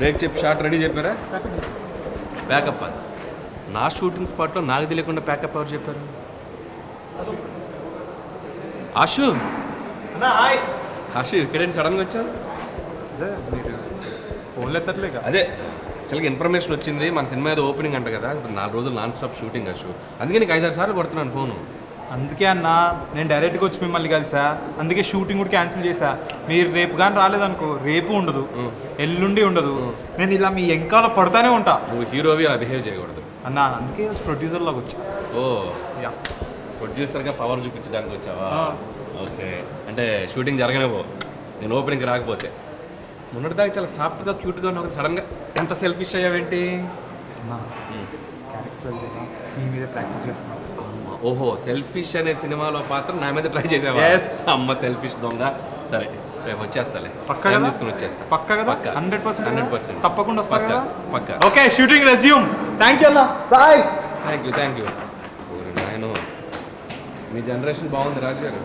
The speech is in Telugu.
బ్రేక్ చెప్పి షార్ట్ రెడీ చెప్పారా? ప్యాకప్ అది నా షూటింగ్ స్పాట్లో నాకు తెలియకుండా ప్యాకప్ ఎవరు చెప్పారు? ఆశు ఆశు ఇక్కడేంటి సడన్గా వచ్చావు అదే మీరు ఫోన్లు అదే చాలా ఇన్ఫర్మేషన్ వచ్చింది. మన సినిమా ఏదో ఓపెనింగ్ అంట కదా. నాలుగు రోజులు నాన్ స్టాప్ షూటింగ్ అశు అందుకే నీకు ఐదారు సార్లు కొడుతున్నాను ఫోను అందుకే అన్న నేను డైరెక్ట్గా వచ్చి మిమ్మల్ని కలిసా. అందుకే షూటింగ్ కూడా క్యాన్సిల్ చేశా మీరు రేపు కానీ రాలేదనుకో రేపు ఉండదు. ఎల్లుండి ఉండదు. నేను ఇలా మీ ఎంకాల పడతానే ఉంటా. నువ్వు హీరోవి అలా బిహేవ్ చేయకూడదు. అన్న అందుకే ప్రొడ్యూసర్ లాగా వచ్చా. ఓ. యా ప్రొడ్యూసర్గా పవర్ చూపించడానికి వచ్చావా. ఓకే. అంటే షూటింగ్ జరగనే పో. నేను ఓపెనింగ్కి రాకపోతే. మొన్నటిదాకా చాలా సాఫ్ట్గా క్యూట్గా ఉన్నావు సడన్గా ఎంత సెల్ఫిష్ అయ్యావేంటి? అన్న క్యారెక్టర్ మీ మీద ప్రాక్టీస్ చేస్తాను అమ్మ, ఓహో సెల్ఫిష్ అనే సినిమాలో పాత్ర నా మీద ట్రై చేసావా. అమ్మ సెల్ఫిష్ దొంగ. సరే రేపు వచ్చేస్తాలే. పక్క? తీసుకుని వచ్చేస్తా? పక్క కదా. Hundred percent 100%. తప్పకుండా వస్తారు పక్కా, కదా? పక్కా. Okay shooting resume thank you అన్న. Bye thank you thank you నాయన. మీ జనరేషన్ బాగుంది రాజు గారు